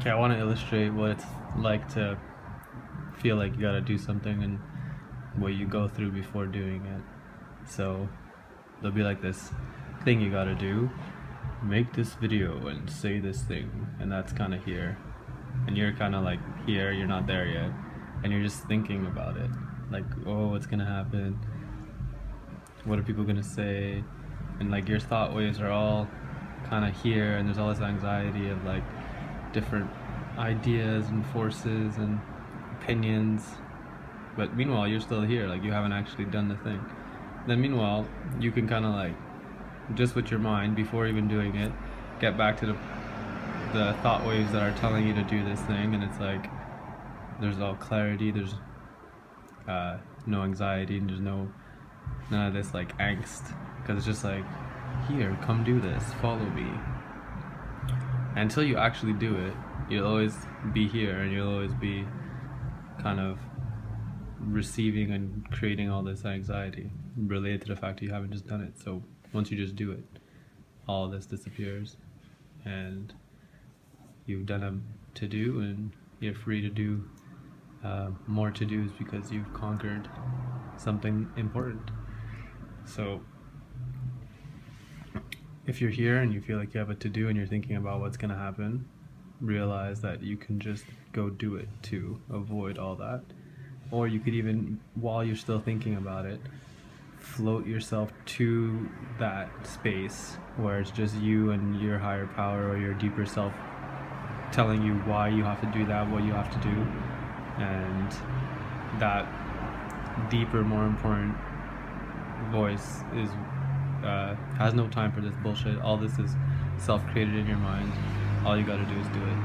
Okay, I want to illustrate what it's like to feel like you gotta do something and what you go through before doing it. So there'll be like this thing you gotta do. Make this video and say this thing, and that's kind of here. And you're kind of like here, you're not there yet, and you're just thinking about it. Like, oh, what's gonna happen? What are people gonna say? And like your thought waves are all kind of here, and there's all this anxiety of like different ideas and forces and opinions. But meanwhile, you're still here, like you haven't actually done the thing. Then meanwhile, you can kind of like, just with your mind, before even doing it, get back to the the thought waves that are telling you to do this thing, and it's like there's all clarity, there's uh, no anxiety, and there's no none of this like angst, because it's just like, here, come do this, follow me. Until you actually do it, you'll always be here, and you'll always be kind of receiving and creating all this anxiety related to the fact that you haven't just done it. So once you just do it, all this disappears and you've done a to do and you're free to do uh, more to dos because you've conquered something important. So if you're here and you feel like you have a to do and you're thinking about what's going to happen, realize that you can just go do it to avoid all that. Or you could even, while you're still thinking about it, float yourself to that space where it's just you and your higher power or your deeper self telling you why you have to do that, what you have to do. And that deeper, more important voice is uh, has no time for this bullshit. All this is self-created in your mind. All you gotta do is do it.